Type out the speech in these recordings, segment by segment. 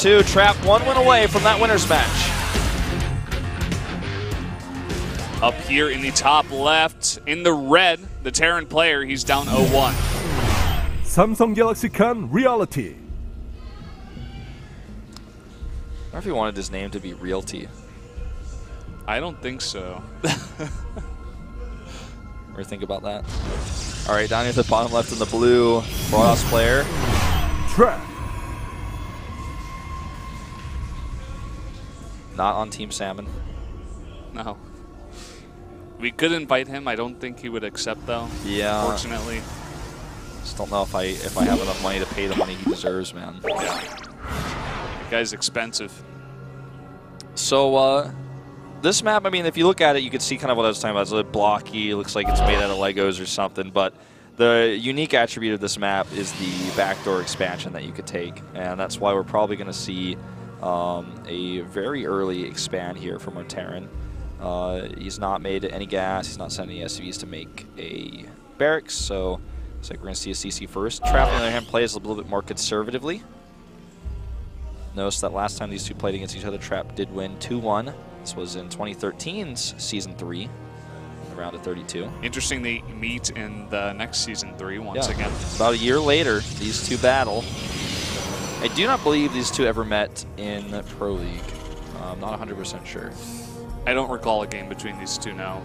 two. Trap one win away from that winner's match. Up here in the top left, in the red, the Terran player, he's down 0-1. Samsung Galaxy Khan Reality. I wonder if he wanted his name to be Realty. I don't think so. Ever think about that? All right, down here at the bottom left in the blue, Broadhouse player. Trap. Not on Team Salmon. no. We could invite him. I don't think he would accept, though. Yeah. Fortunately. Just don't know if I if I have enough money to pay the money he deserves, man. Yeah. Guy's expensive. So uh, this map, I mean, if you look at it, you can see kind of what I was talking about. It's a little blocky. It looks like it's made out of Legos or something. But the unique attribute of this map is the backdoor expansion that you could take, and that's why we're probably going to see um, a very early expand here from our Terran. Uh, he's not made any gas. He's not sending any SCVs to make a barracks, so looks like we're going to see a CC first. Trap, on the other hand, plays a little bit more conservatively. Notice that last time these two played against each other, Trap did win 2-1. This was in 2013's Season 3, round of 32. Interesting they meet in the next Season 3 once Yeah. again. About a year later, these two battle. I do not believe these two ever met in Pro League. I'm not 100% sure. I don't recall a game between these two now.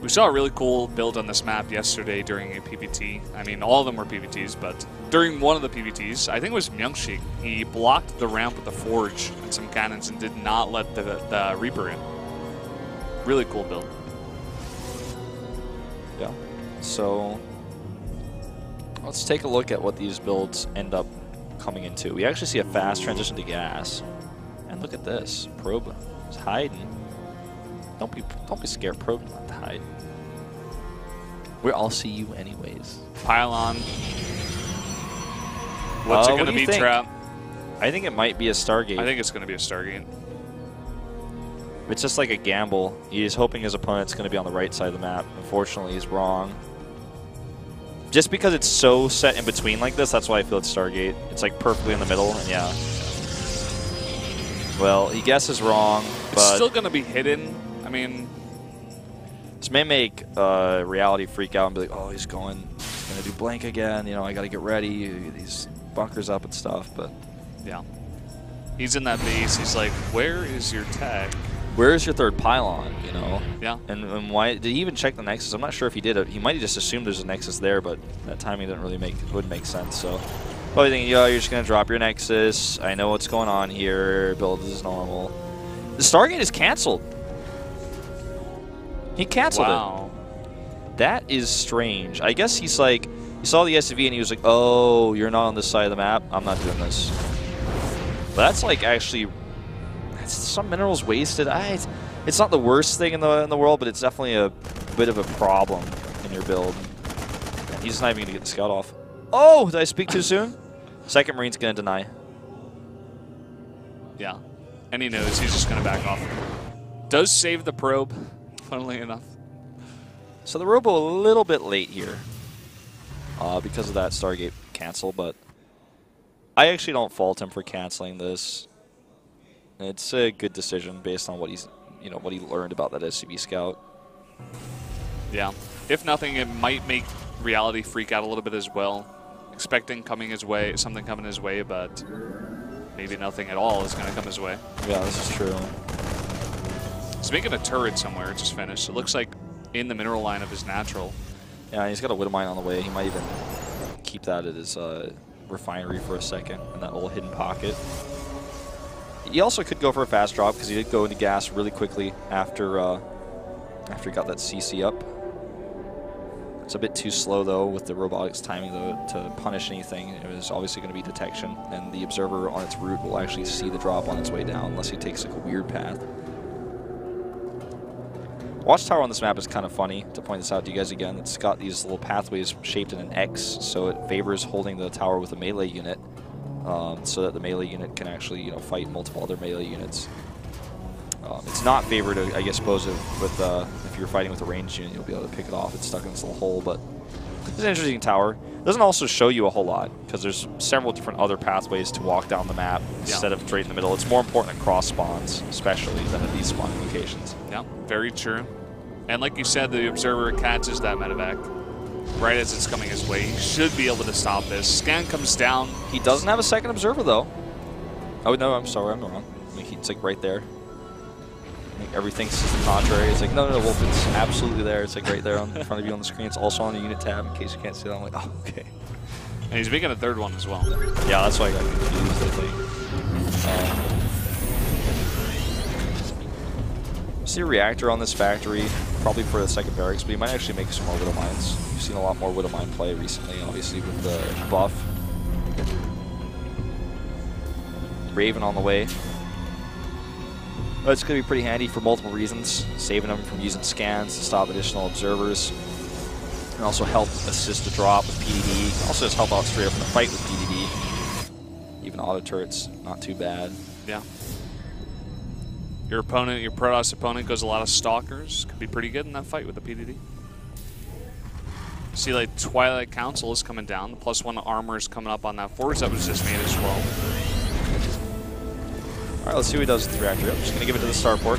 We saw a really cool build on this map yesterday during a PVT. I mean, all of them were PVTs, but during one of the PVTs, I think it was Myungshik, he blocked the ramp with the Forge and some cannons and did not let the, the Reaper in. Really cool build. Yeah. So let's take a look at what these builds end up coming into. We actually see a fast transition to gas. And look at this. Probe is hiding. Don't be don't be scared, Probe not to hide. We'll all see you anyways. Pylon. What's Uh, it going to do you be, think? Trap? I think it might be a Stargate. I think it's going to be a Stargate. It's just like a gamble. He's hoping his opponent's going to be on the right side of the map. Unfortunately, he's wrong. Just because it's so set in between like this, that's why I feel it's Stargate. It's like perfectly in the middle, and yeah. Well, he guesses wrong, It's but still going to be hidden. I mean, this may make uh, reality freak out and be like, "Oh, he's going, he's going to do blank again." You know, I got to get ready. These bunkers up and stuff. But yeah. He's in that base. He's like, where is your tech? Where's your third pylon? You know. Yeah. And, and why did he even check the Nexus? I'm not sure if he did. It. He might have just assumed there's a Nexus there, but that timing didn't really make would make sense. So probably thinking, yo, you're just gonna drop your Nexus. I know what's going on here. Build is normal. The Stargate is canceled. He canceled wow. it. That is strange. I guess he's like, he saw the SCV and he was like, oh, you're not on this side of the map. I'm not doing this. But that's like actually, some minerals wasted. I, it's, not the worst thing in the in the world, but it's definitely a bit of a problem in your build. And he's not even gonna get the scout off. Oh, did I speak too soon? Second Marine's gonna deny. Yeah. And he knows he's just going to back off. Does save the probe, funnily enough. So the Robo a little bit late here uh, because of that Stargate cancel, but I actually don't fault him for canceling this. It's a good decision based on what he's, you know, what he learned about that SCV scout. Yeah. If nothing, it might make reality freak out a little bit as well. Expecting coming his way, something coming his way, but maybe nothing at all is going to come his way. Yeah, this is true. He's making a turret somewhere, It's just finished. It looks like in the mineral line of his natural. Yeah, he's got a Widowmine on the way. He might even keep that at his uh, refinery for a second in that little hidden pocket. He also could go for a fast drop because he did go into gas really quickly after uh, after he got that CC up. It's a bit too slow though with the robotics timing though to punish anything. It was obviously going to be detection, and the observer on its route will actually see the drop on its way down unless he takes like a weird path. Watchtower on this map is kind of funny, to point this out to you guys again. It's got these little pathways shaped in an X, so it favors holding the tower with a melee unit, um, so that the melee unit can actually you know fight multiple other melee units. Um, it's not favored, I guess, suppose, if, with uh, if you're fighting with a ranged unit, you'll be able to pick it off. It's stuck in this little hole, but It's an interesting tower. Doesn't also show you a whole lot because there's several different other pathways to walk down the map instead of straight in the middle. It's more important at cross spawns, especially than at these spawning locations. Yeah, very true. And like you said, the Observer catches that medevac right as it's coming his way. He should be able to stop this. Scan comes down. He doesn't have a second observer though. Oh no, I'm sorry, I'm wrong. I mean, it's like right there. Everything's just the contrary. It's like no, no, no, Wolf, it's absolutely there. It's like right there on, in front of you on the screen. It's also on the unit tab in case you can't see that. I'm like, oh, okay. And he's making a third one as well. Yeah, that's why I got confused. I think. Um, see a reactor on this factory, probably for the second barracks, but he might actually make some more Widow Mines. You've seen a lot more Widow Mine play recently, obviously with the buff. Raven on the way. It's going to be pretty handy for multiple reasons, saving them from using scans to stop additional observers. And also help assist the drop with PDD. Also just help out straight up in the fight with PDD. Even auto turrets, not too bad. Yeah. Your opponent, your Protoss opponent goes a lot of Stalkers. Could be pretty good in that fight with the PDD. See, like, Twilight Council is coming down. The plus one armor is coming up on that force that was just made as well. Alright, let's see what he does with the reactor. I'm just going to give it to the starport.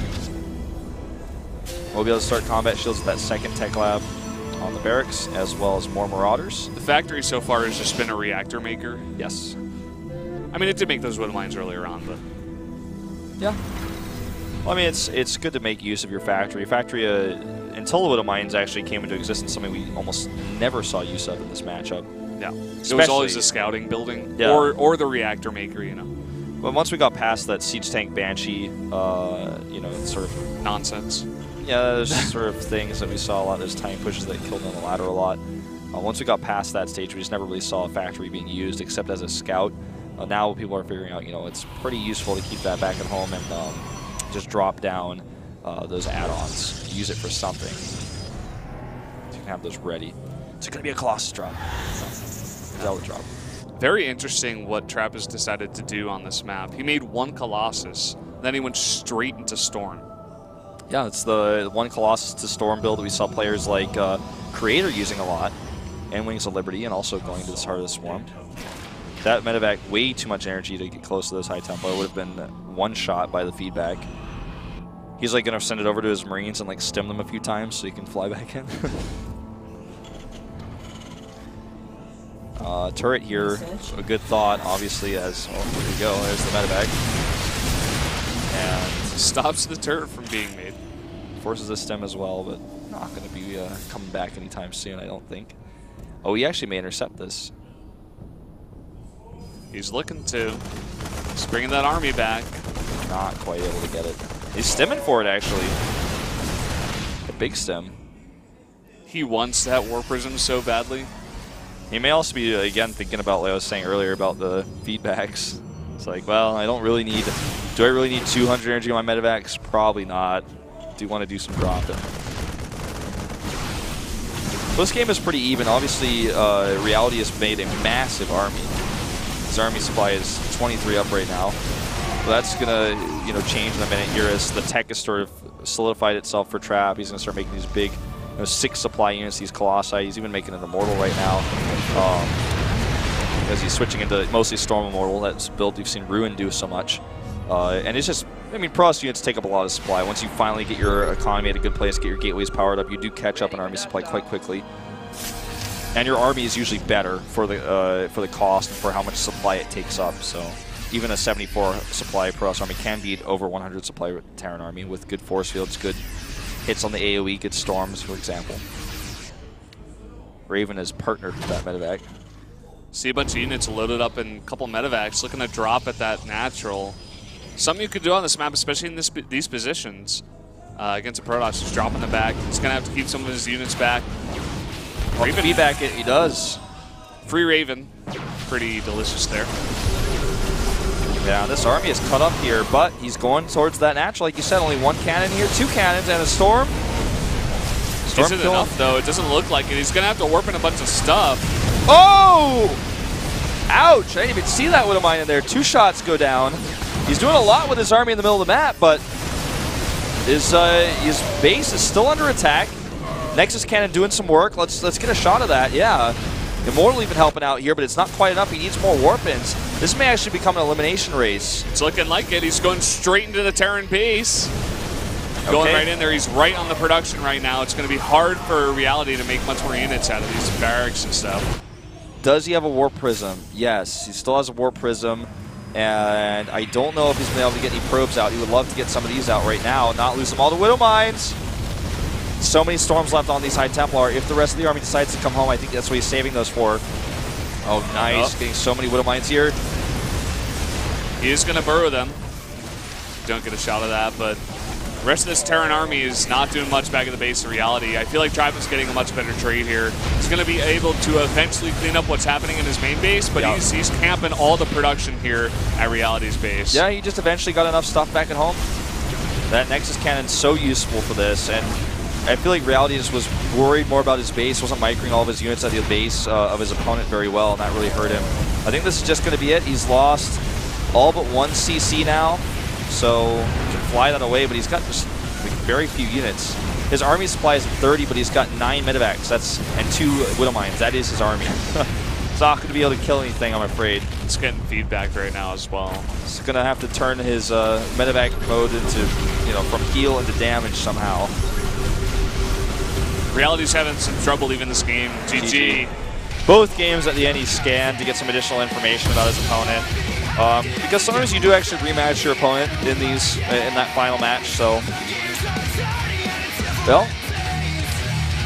We'll be able to start combat shields with that second tech lab on the barracks, as well as more marauders. The factory so far has just been a reactor maker. Yes. I mean, it did make those Widow Mines earlier on, but Yeah. Well, I mean, it's it's good to make use of your factory. Factory, uh, until the Widow Mines actually came into existence, something we almost never saw use of in this matchup. yeah, it was always the scouting building Yeah. or or the reactor maker. You know, But once we got past that Siege Tank Banshee, uh, you know, sort of nonsense. Yeah, there's sort of things that we saw a lot. There's tiny pushes that killed on the ladder a lot. Uh, once we got past that stage, we just never really saw a factory being used except as a scout. Uh, now people are figuring out, you know, it's pretty useful to keep that back at home and um, just drop down uh, those add-ons. Use it for something. So you can have those ready. It's going to be a Colossus drop. Zealot drop. Very interesting what Trap has decided to do on this map. He made one Colossus, then he went straight into Storm. Yeah, it's the one Colossus to Storm build that we saw players like uh, Creator using a lot, and Wings of Liberty, and also going to this Heart of the Swarm. That medevac way too much energy to get close to those High Templar. It would have been one shot by the feedback. He's like gonna send it over to his Marines and like stim them a few times so he can fly back in. uh, turret here, a good thought, obviously. As oh, here we go. There's the medevac, and Stops the turret from being made. forces a stim as well, but not going to be uh, coming back anytime soon, I don't think. Oh, he actually may intercept this. He's looking to. He's bringing that army back. Not quite able to get it. He's stimming for it, actually. A big stim. He wants that War Prism so badly. He may also be, again, thinking about what I was saying earlier about the feedbacks. It's like, well, I don't really need... Do I really need 200 energy on my medevacs? Probably not. Do you want to do some dropping. This game is pretty even. Obviously, uh, Reality has made a massive army. His army supply is 23 up right now. But that's gonna, you know, change in a minute here as the tech has sort of solidified itself for Trap. He's gonna start making these big, you know, six supply units, these Colossi. He's even making an Immortal right now. Um, because he's switching into mostly Storm Immortal. That's build you've seen Rain do so much. Uh, and it's just, I mean, Protoss units take up a lot of supply. Once you finally get your economy at a good place, get your gateways powered up, you do catch up an army supply quite quickly. And your army is usually better for the uh, for the cost and for how much supply it takes up. So even a 74 supply Protoss army can beat over 100 supply Terran army with good force fields, good hits on the AoE, good storms, for example. Raven is partnered with that medevac. See a bunch of units loaded up in a couple medevacs, looking to drop at that natural. Something you could do on this map, especially in this, these positions, uh, against a Protoss, is drop in the back. He's going to have to keep some of his units back. Well, Raven- feedback it, he does. Free Raven. Pretty delicious there. Yeah, this army is cut up here, but he's going towards that natural. Like you said, only one cannon here, two cannons, and a storm. Storm Is it kill him. enough, though? It doesn't look like it. He's going to have to warp in a bunch of stuff. Oh! Ouch! I didn't even see that with a mine in there. Two shots go down. He's doing a lot with his army in the middle of the map, but his uh, his base is still under attack. Nexus Cannon doing some work. Let's let's get a shot of that. Yeah. Immortal even helping out here, but it's not quite enough. He needs more warp ins. This may actually become an elimination race. It's looking like it. He's going straight into the Terran base. Going right in there. He's right on the production right now. It's going to be hard for Reality to make much more units out of these barracks and stuff. Does he have a warp prism? Yes, he still has a warp prism. And I don't know if he's been able to get any probes out. He would love to get some of these out right now, not lose them all to Widow Mines. So many storms left on these High Templar. If the rest of the army decides to come home, I think that's what he's saving those for. Oh, nice. Oh. Getting so many Widow Mines here. He is going to burrow them. Don't get a shot of that, but the rest of this Terran army is not doing much back at the base of reality. I feel like Trap's getting a much better trade here. He's going to be able to eventually clean up what's happening in his main base, but Yeah. he's, he's camping all the production here at reality's base. Yeah, he just eventually got enough stuff back at home. That Nexus Cannon's so useful for this, and I feel like Reality just was worried more about his base, wasn't microing all of his units at the base uh, of his opponent very well, and that really hurt him. I think this is just going to be it. He's lost all but one CC now, so he can fly that away, but he's got just like, very few units. His army supply is 30, but he's got nine medevacs that's and two Widow Mines. That is his army. He's not going to be able to kill anything, I'm afraid. It's getting feedback right now as well. He's gonna have to turn his uh, medevac mode into, you know, from heal into damage somehow. Reality's having some trouble even this game. GG. Both games at the end he scanned to get some additional information about his opponent. Um, because sometimes you do actually rematch your opponent in these in that final match. So, well,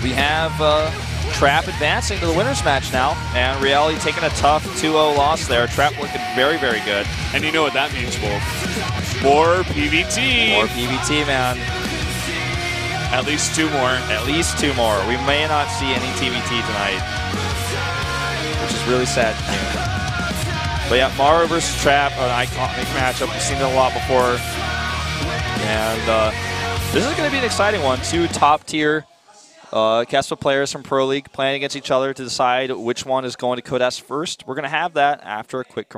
we have uh, Trap advancing to the winners match now, and Reality taking a tough 2-0 loss there. Trap looking very, very good. And you know what that means, Wolf. More PVT. More PVT, man. At least two more. At least two more. We may not see any TvT tonight, which is really sad. but yeah, Maru versus Trap, an iconic matchup. We've seen it a lot before. And uh, this is going to be an exciting one. Two top tier uh, Kespa players from Pro League playing against each other to decide which one is going to Code S first. We're going to have that after a quick commercial.